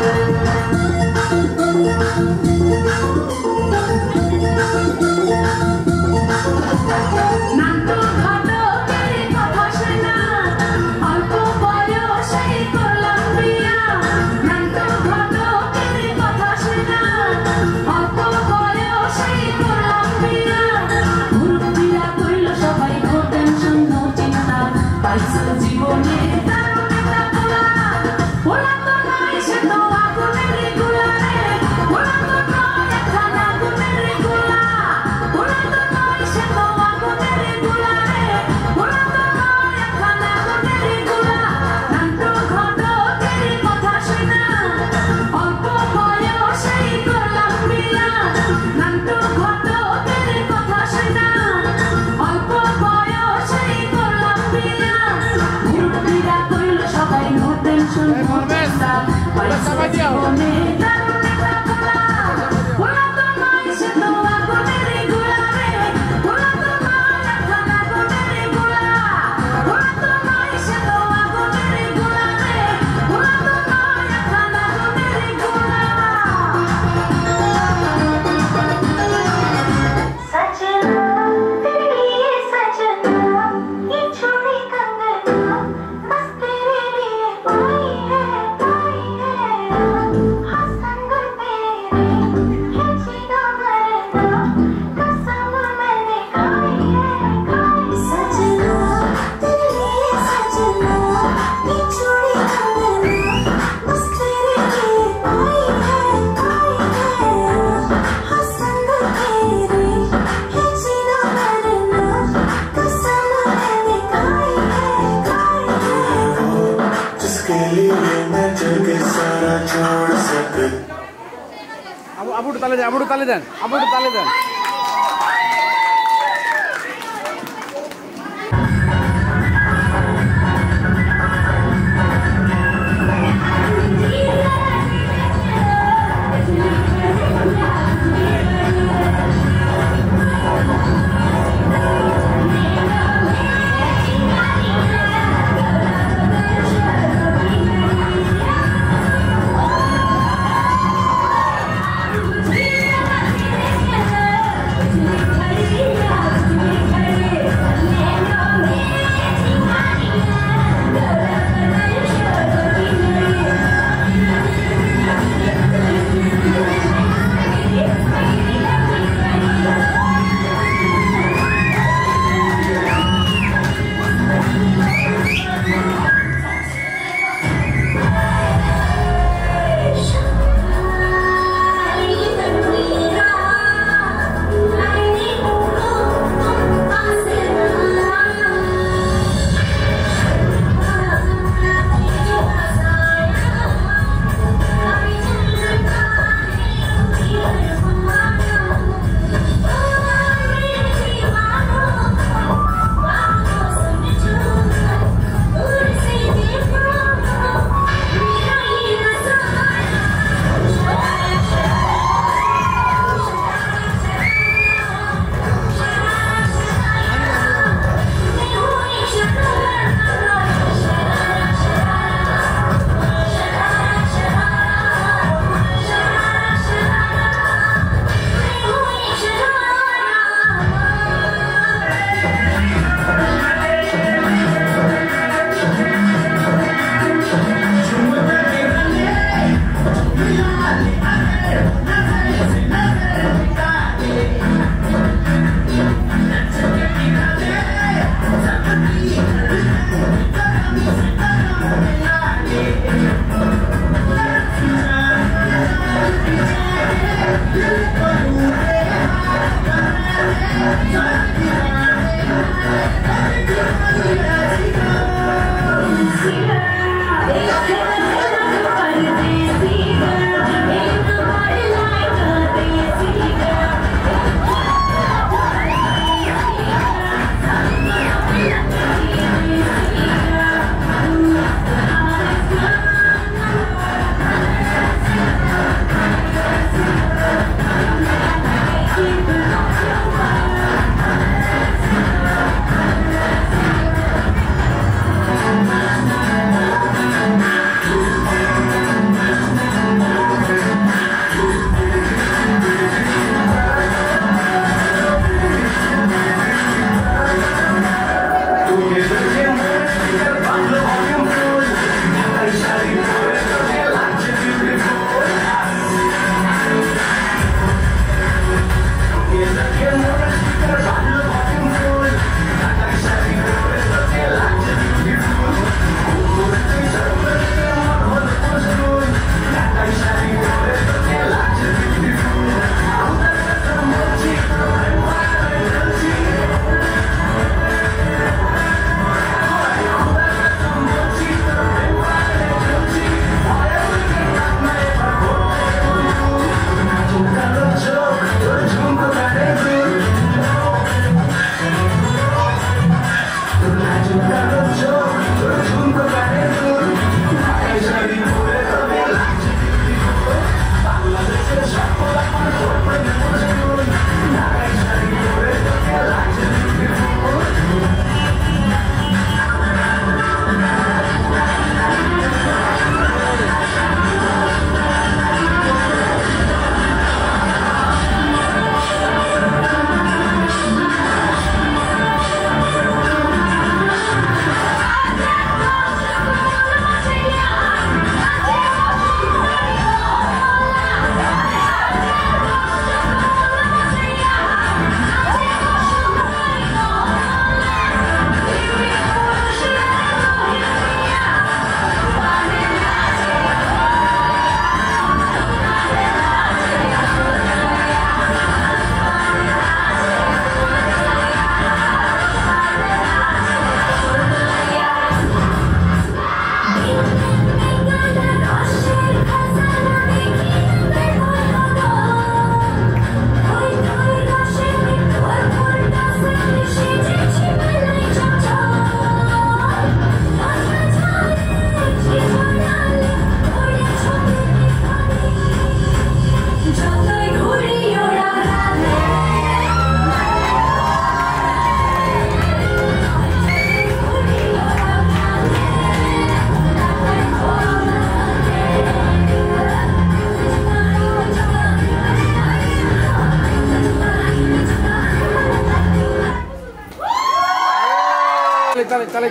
Thank you.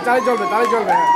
তাই চলবে তাই চলবে হ্যাঁ।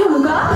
Çabuk.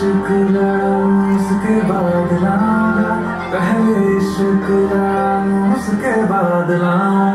इश्क लड़ा उसके बाद लाऊँगा पहले इश्क उसके बाद लाऊँगा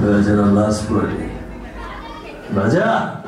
그 여자는 라스프리 맞아!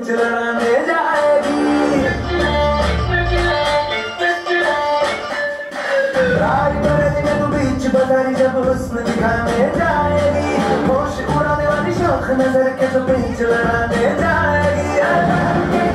पिछलना दे जाएगी जब हुस्न दिखाने जाएगी होश उड़ाने वाली शौक नज़र के तू पिछलना दे जाएगी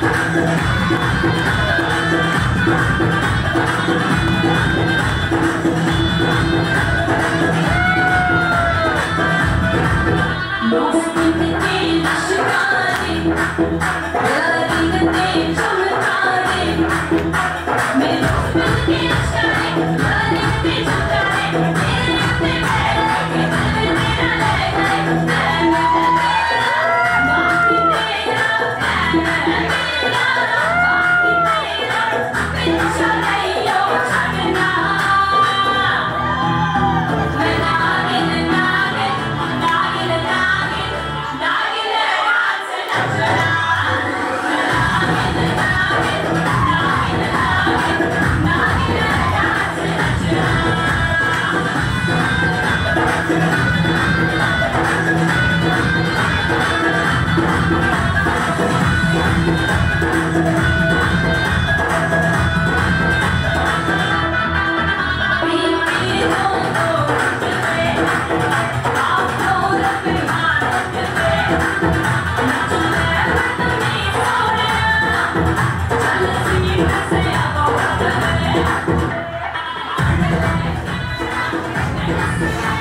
Most people need a Yeah.